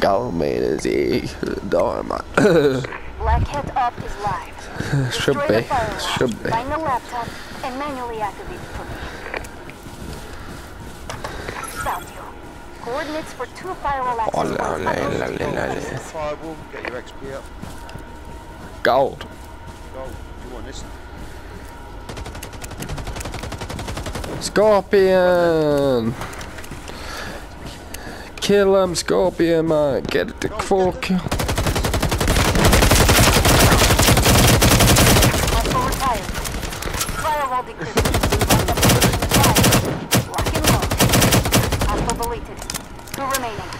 Gold medicine. Diamond. Black Hat Up is live. Should Destroy be. the firewall, Should be. Find the laptop and manually activate it for me. Found. Coordinates for two firewall access Oh, la, points la, are la, posted. la, la, Get la. Firewall, get your XP up. Gold. Go. Do you want this? Scorpion. Kill him, Scorpion, man. Get it to full kill.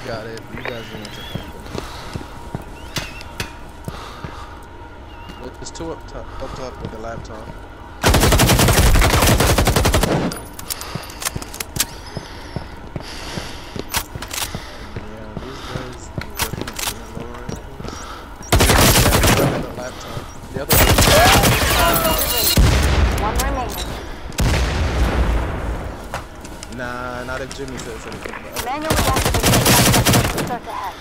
Got it. You guys. There's two up top, up top with the laptop. Yeah, these guys working in the lower end. Yeah, the laptop. The other One remaining. Nah, not if Jimmy says anything. The other- Manually activate start to hack.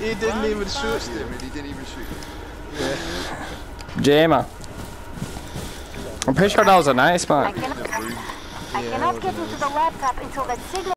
He didn't even shoot. He didn't even shoot. Jammer. I'm pretty sure that was a nice I cannot, I cannot get into the laptop until that signal